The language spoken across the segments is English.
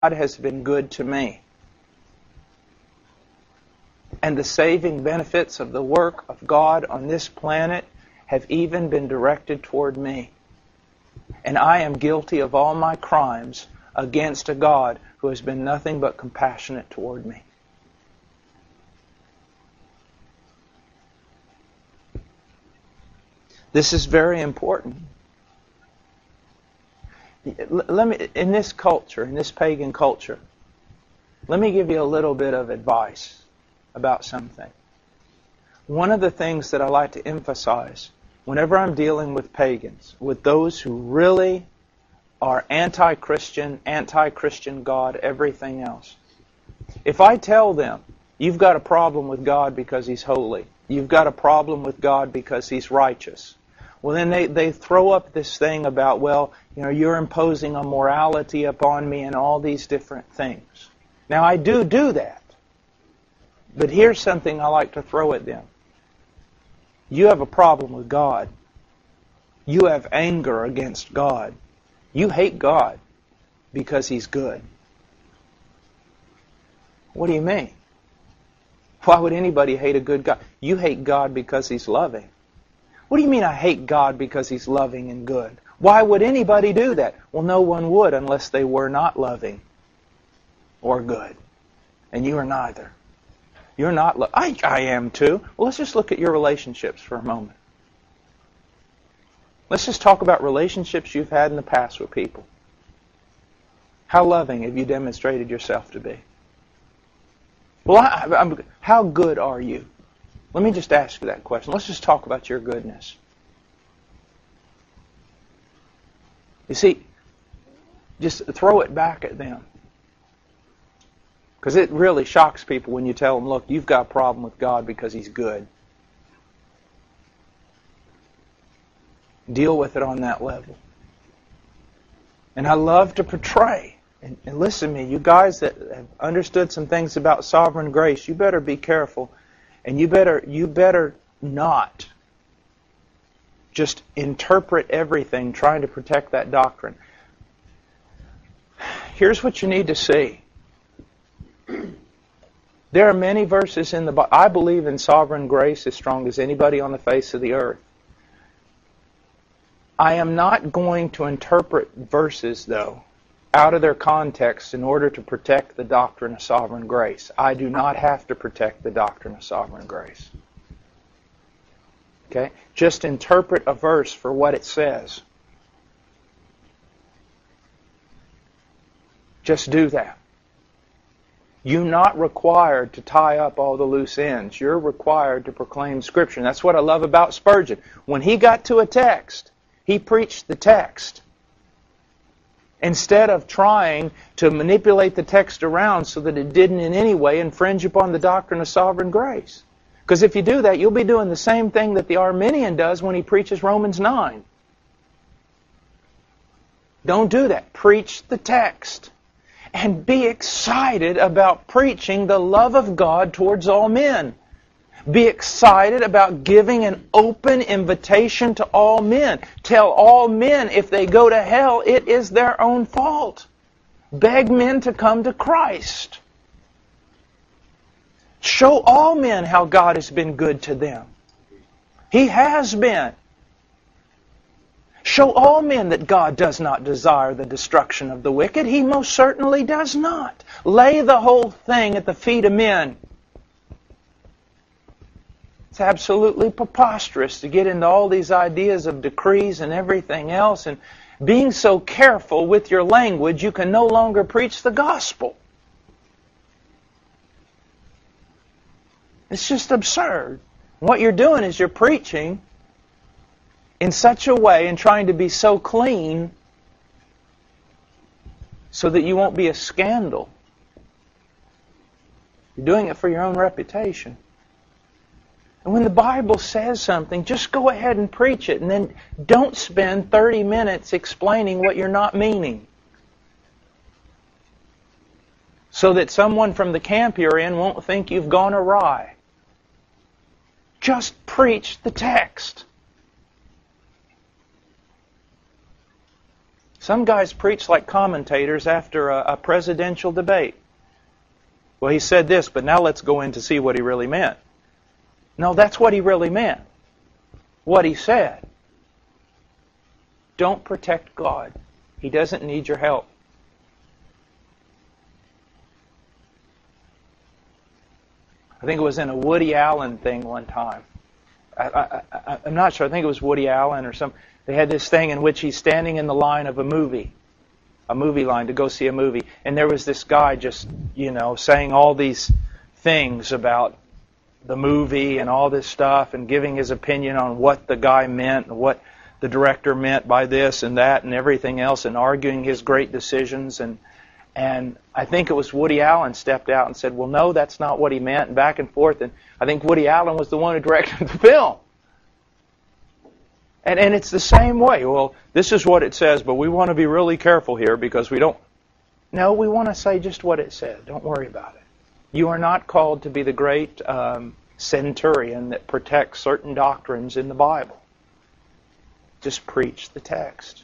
has been good to me. And the saving benefits of the work of God on this planet have even been directed toward me. And I am guilty of all my crimes against a God who has been nothing but compassionate toward me. This is very important. Let me, in this culture, in this pagan culture, let me give you a little bit of advice about something. One of the things that I like to emphasize whenever I'm dealing with pagans, with those who really are anti Christian, anti Christian God, everything else, if I tell them, you've got a problem with God because He's holy, you've got a problem with God because He's righteous, well, then they, they throw up this thing about, well, you know, you're imposing a morality upon me and all these different things. Now, I do do that. But here's something I like to throw at them. You have a problem with God. You have anger against God. You hate God because He's good. What do you mean? Why would anybody hate a good God? You hate God because He's loving. What do you mean I hate God because He's loving and good? Why would anybody do that? Well, no one would unless they were not loving or good. And you are neither. You're not. Lo- I, I am too. Well, let's just look at your relationships for a moment. Let's just talk about relationships you've had in the past with people. How loving have you demonstrated yourself to be? Well, I, how good are you? Let me just ask you that question. Let's just talk about your goodness. You see, just throw it back at them. Because it really shocks people when you tell them, look, you've got a problem with God because He's good. Deal with it on that level. And I love to portray. And, and listen to me, you guys that have understood some things about sovereign grace, you better be careful and you better you better not just interpret everything trying to protect that doctrine. Here's what you need to see. There are many verses in the Bible. I believe in sovereign grace as strong as anybody on the face of the earth. I am not going to interpret verses, though, out of their context in order to protect the doctrine of sovereign grace. I do not have to protect the doctrine of sovereign grace. Okay? Just interpret a verse for what it says. Just do that. You're not required to tie up all the loose ends. You're required to proclaim Scripture. And that's what I love about Spurgeon. When he got to a text, he preached the text instead of trying to manipulate the text around so that it didn't in any way infringe upon the doctrine of sovereign grace. Because if you do that, you'll be doing the same thing that the Arminian does when he preaches Romans 9. Don't do that. Preach the text. And be excited about preaching the love of God towards all men. Be excited about giving an open invitation to all men. Tell all men if they go to hell, it is their own fault. Beg men to come to Christ. Show all men how God has been good to them. He has been. Show all men that God does not desire the destruction of the wicked. He most certainly does not. Lay the whole thing at the feet of men. It's absolutely preposterous to get into all these ideas of decrees and everything else and being so careful with your language you can no longer preach the gospel. It's just absurd. What you're doing is you're preaching in such a way and trying to be so clean so that you won't be a scandal. You're doing it for your own reputation. And when the Bible says something, just go ahead and preach it. And then don't spend 30 minutes explaining what you're not meaning. So that someone from the camp you're in won't think you've gone awry. Just preach the text. Some guys preach like commentators after a, a presidential debate. Well, he said this, but now let's go in to see what he really meant. No, that's what he really meant. What he said. Don't protect God. He doesn't need your help. I think it was in a Woody Allen thing one time. I, am not sure. I think it was Woody Allen or some. They had this thing in which he's standing in the line of a movie, a movie line to go see a movie, and there was this guy just, you know, saying all these things about the movie and all this stuff, and giving his opinion on what the guy meant and what the director meant by this and that and everything else, and arguing his great decisions and and I think it was Woody Allen stepped out and said, well, no, that's not what he meant, and back and forth. And I think Woody Allen was the one who directed the film. And, and it's the same way. Well, this is what it says, but we want to be really careful here because we don't. No, we want to say just what it said. Don't worry about it. You are not called to be the great um, centurion that protects certain doctrines in the Bible. Just preach the text.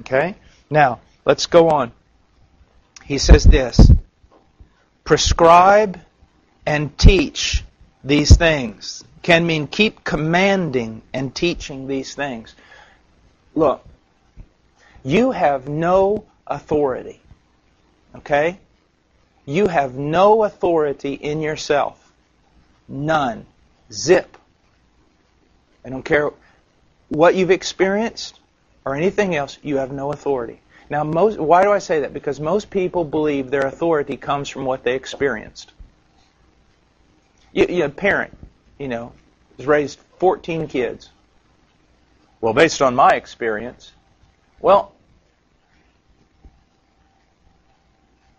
Okay? Now, let's go on he says this prescribe and teach these things can mean keep commanding and teaching these things. Look, you have no authority. Okay? You have no authority in yourself. None. Zip. I don't care what you've experienced or anything else, you have no authority. Now, most, why do I say that? Because most people believe their authority comes from what they experienced. You, you a parent, you know, has raised 14 kids. Well, based on my experience, well,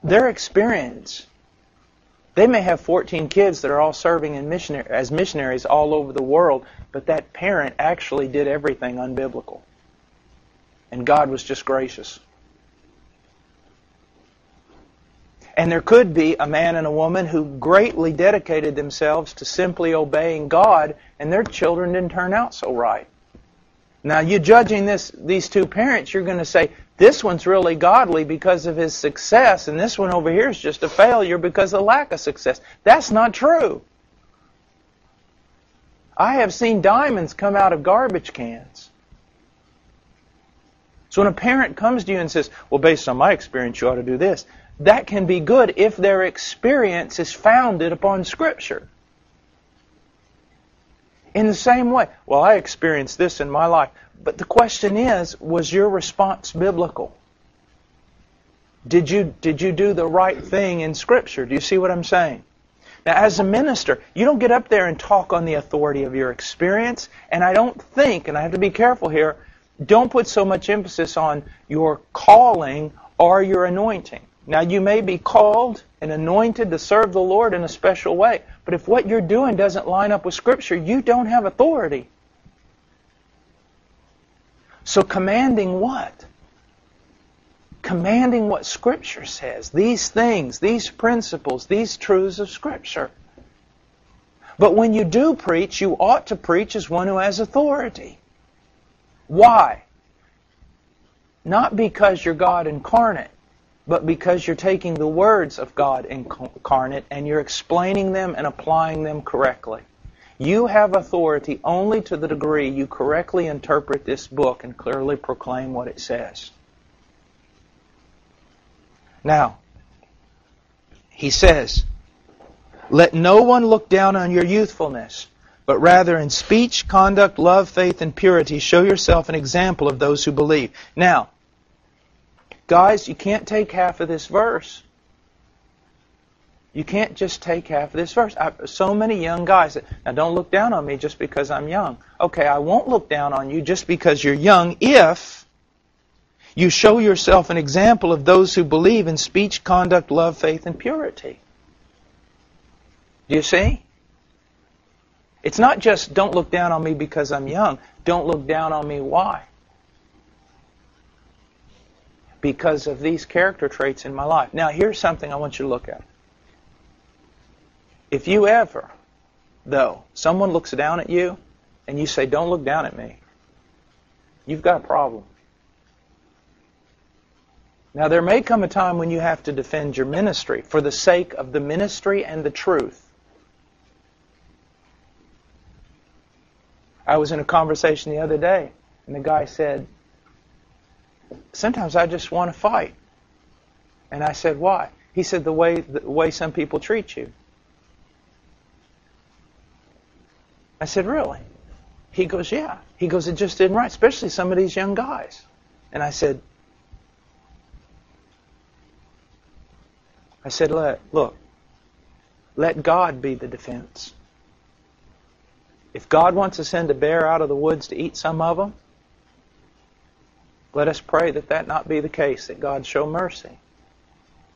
their experience, they may have 14 kids that are all serving in missionary, as missionaries all over the world, but that parent actually did everything unbiblical. And God was just gracious. And there could be a man and a woman who greatly dedicated themselves to simply obeying God, and their children didn't turn out so right. Now, you judging this, these two parents, you're going to say, this one's really godly because of his success, and this one over here is just a failure because of lack of success. That's not true. I have seen diamonds come out of garbage cans. So when a parent comes to you and says, well, based on my experience, you ought to do this, that can be good if their experience is founded upon Scripture. In the same way, well, I experienced this in my life. But the question is, was your response biblical? Did you, did you do the right thing in Scripture? Do you see what I'm saying? Now, as a minister, you don't get up there and talk on the authority of your experience. And I don't think, and I have to be careful here, don't put so much emphasis on your calling or your anointing. Now, you may be called and anointed to serve the Lord in a special way, but if what you're doing doesn't line up with Scripture, you don't have authority. So, commanding what? Commanding what Scripture says. These things, these principles, these truths of Scripture. But when you do preach, you ought to preach as one who has authority. Why? Not because you're God incarnate, but because you're taking the words of God incarnate and you're explaining them and applying them correctly. You have authority only to the degree you correctly interpret this book and clearly proclaim what it says. Now, he says, Let no one look down on your youthfulness, but rather in speech, conduct, love, faith, and purity show yourself an example of those who believe. Now, Guys, you can't take half of this verse. You can't just take half of this verse. I, so many young guys now don't look down on me just because I'm young. Okay, I won't look down on you just because you're young if you show yourself an example of those who believe in speech, conduct, love, faith, and purity. Do you see? It's not just don't look down on me because I'm young. Don't look down on me why? Because of these character traits in my life. Now, here's something I want you to look at. If you ever, though, someone looks down at you and you say, Don't look down at me, you've got a problem. Now, there may come a time when you have to defend your ministry for the sake of the ministry and the truth. I was in a conversation the other day, and the guy said, Sometimes I just want to fight. And I said, Why? He said, The way, the way some people treat you. I said, Really? He goes, Yeah. He goes, It just isn't right, especially some of these young guys. And I said, I said, let, look, let God be the defense. If God wants to send a bear out of the woods to eat some of them, let us pray that that not be the case, that God show mercy.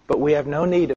But we have no need of